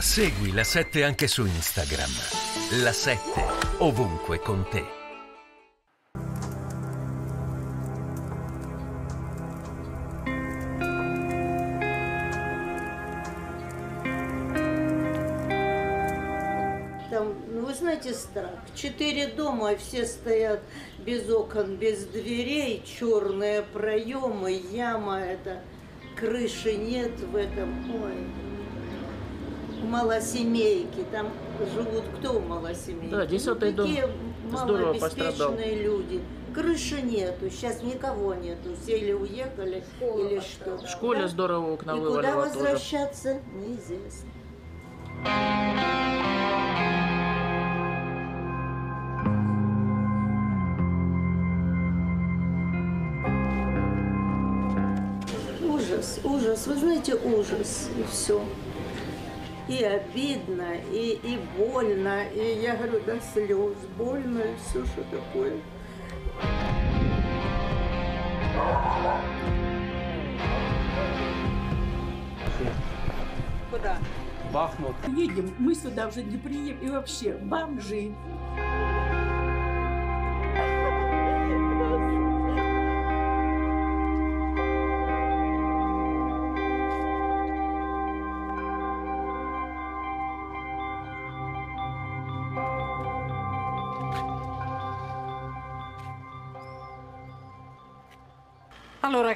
Segui la 7 anche su Instagram. La 7 ovunque con te. Ну, вы знаете, страх. Четыре дома, все стоят без окон, без дверей, черные проемы, яма это, крыши нет в этом. Ой, малосемейки, там живут кто в малосемейке? Да, десятый дом Такие здорово пострадал. малообеспеченные люди. Крыши нету, сейчас никого нету, все или уехали, или что. В школе Да? здорово окна И куда вывалило тоже. возвращаться, неизвестно. Ужас, ужас, вы знаете, ужас, и все. И обидно, и, и больно, и я говорю, до слез, больно, и все, что такое. Куда? Бахмут. Едем, мы сюда уже не приедем. И вообще, бомжи. Allora